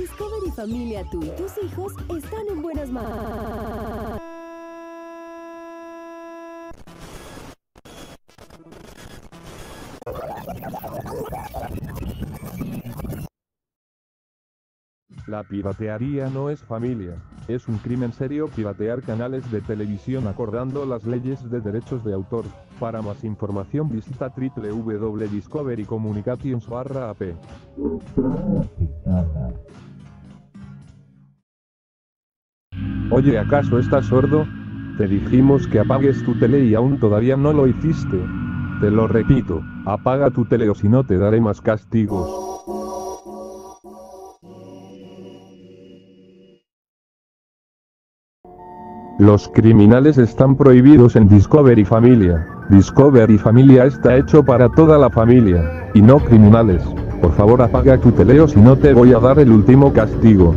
Discovery Familia, tú y tus hijos están en buenas manos. La piratería no es familia. Es un crimen serio piratear canales de televisión acordando las leyes de derechos de autor. Para más información visita www.discoverycommunications ap. Oye, ¿acaso estás sordo? Te dijimos que apagues tu tele y aún todavía no lo hiciste. Te lo repito, apaga tu tele o si no te daré más castigos. Los criminales están prohibidos en Discovery Familia. Discovery Familia está hecho para toda la familia, y no criminales. Por favor apaga tu teleo si no te voy a dar el último castigo.